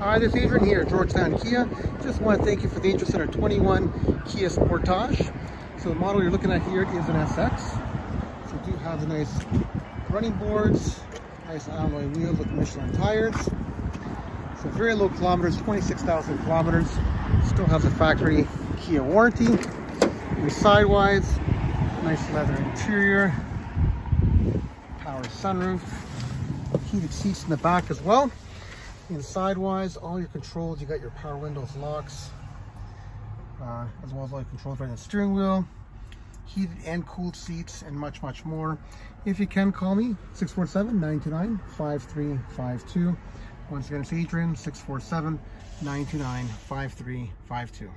Hi, this is Adrian here, Georgetown Kia. Just want to thank you for the interest in our 21 Kia Sportage. So the model you're looking at here is an SX. So we do have the nice running boards, nice alloy wheels with Michelin tires. So very low kilometers, 26,000 kilometers. Still has a factory Kia warranty. Your sidewise, nice leather interior, power sunroof, heated seats in the back as well. Sidewise, all your controls, you got your power windows, locks, uh, as well as all your controls right in the steering wheel, heated and cooled seats, and much, much more. If you can, call me, 647-929-5352. Once again, it's Adrian, 647-929-5352.